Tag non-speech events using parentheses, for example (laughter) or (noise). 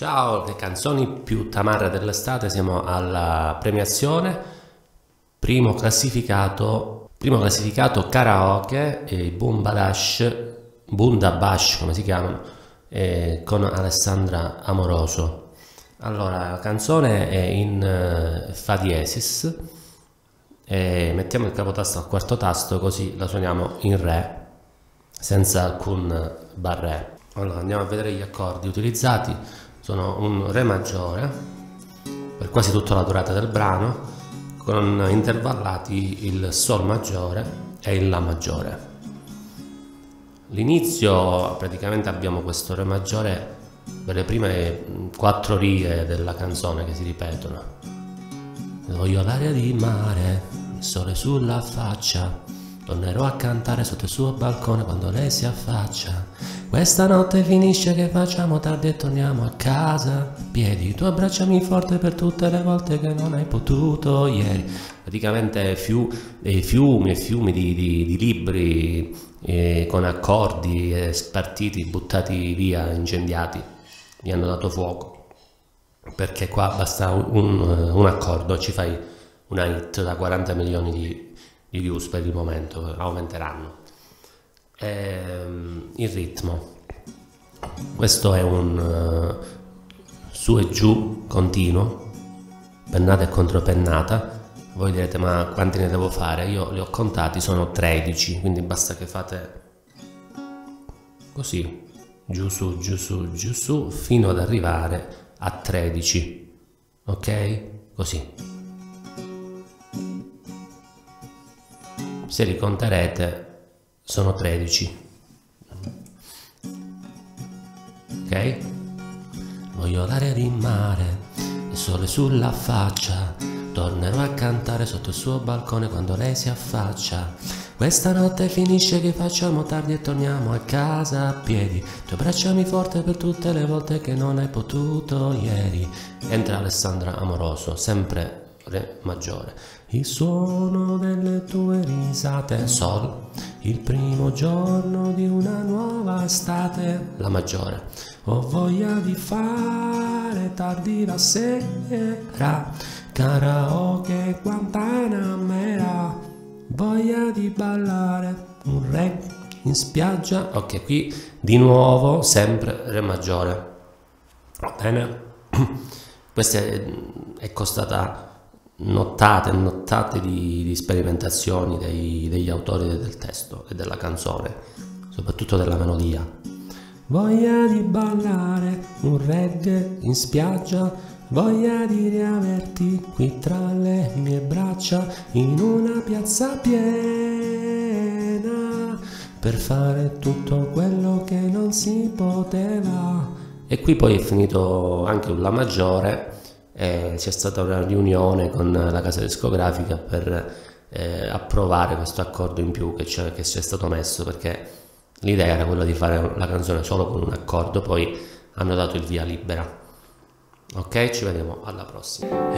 Ciao, le canzoni più tamarre dell'estate, siamo alla premiazione, primo classificato, primo classificato karaoke, eh, Bumbadash, Bundabash come si chiamano, eh, con Alessandra Amoroso. Allora, la canzone è in eh, Fa diesis, e mettiamo il capotasto al quarto tasto così la suoniamo in Re, senza alcun barré. Allora, andiamo a vedere gli accordi utilizzati sono un Re maggiore per quasi tutta la durata del brano con intervallati il Sol maggiore e il La maggiore. L'inizio praticamente abbiamo questo Re maggiore per le prime quattro righe della canzone che si ripetono. Voglio l'aria di mare, il sole sulla faccia, tornerò a cantare sotto il suo balcone quando lei si affaccia questa notte finisce che facciamo tardi e torniamo a casa. Piedi, tu abbracciami forte per tutte le volte che non hai potuto ieri. Praticamente fiu, eh, fiumi e fiumi di, di, di libri eh, con accordi eh, spartiti, buttati via, incendiati. Gli hanno dato fuoco. Perché qua basta un, un, un accordo, ci fai una hit da 40 milioni di, di views per il momento, aumenteranno ehm, il ritmo. Questo è un uh, su e giù continuo, pennata e contropennata. Voi direte ma quanti ne devo fare? Io li ho contati, sono 13, quindi basta che fate così, giù su, giù su, giù su, fino ad arrivare a 13. Ok? Così. Se li conterete sono 13 ok? Voglio l'aria di mare il sole sulla faccia. Tornerò a cantare sotto il suo balcone quando lei si affaccia. Questa notte finisce che facciamo tardi e torniamo a casa a piedi. Tu abbracciami forte per tutte le volte che non hai potuto ieri. Entra Alessandra Amoroso sempre Re maggiore. Il suono delle tue risate, Sol, il primo giorno di una nuova estate, La maggiore. Ho voglia di fare tardi la sera, karaoke Guantanamera, voglia di ballare un re in spiaggia. Ok, qui di nuovo sempre Re maggiore. Va bene? (clears throat) Questa è, è costata nottate e nottate di, di sperimentazioni dei, degli autori del testo e della canzone, soprattutto della melodia. Voglia di ballare un reggae in spiaggia, voglia di riaverti qui tra le mie braccia in una piazza piena per fare tutto quello che non si poteva. E qui poi è finito anche un La maggiore eh, c'è stata una riunione con la casa discografica per eh, approvare questo accordo in più che c'è, stato messo perché l'idea era quella di fare la canzone solo con un accordo poi hanno dato il via libera. Ok? Ci vediamo alla prossima